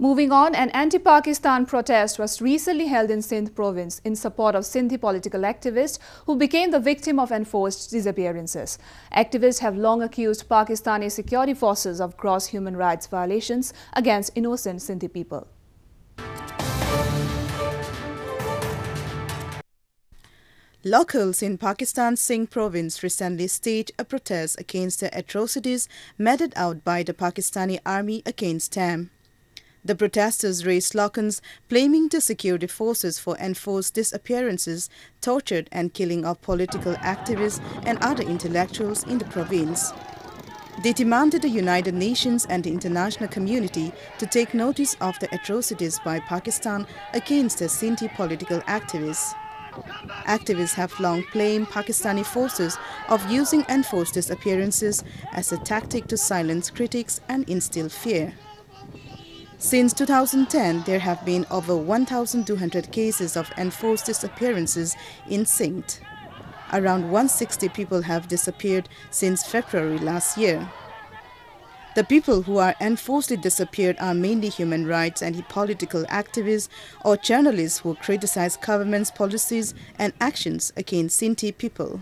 Moving on, an anti-Pakistan protest was recently held in Sindh province in support of Sindhi political activists who became the victim of enforced disappearances. Activists have long accused Pakistani security forces of gross human rights violations against innocent Sindhi people. Locals in Pakistan's Sindh province recently staged a protest against the atrocities meted out by the Pakistani army against them. The protesters raised slogans blaming the security forces for enforced disappearances, torture and killing of political activists and other intellectuals in the province. They demanded the United Nations and the international community to take notice of the atrocities by Pakistan against the Sindhi political activists. Activists have long blamed Pakistani forces of using enforced disappearances as a tactic to silence critics and instill fear. Since 2010, there have been over 1,200 cases of enforced disappearances in Sindh. Around 160 people have disappeared since February last year. The people who are enforcedly disappeared are mainly human rights and political activists or journalists who criticize government's policies and actions against Sindhi people.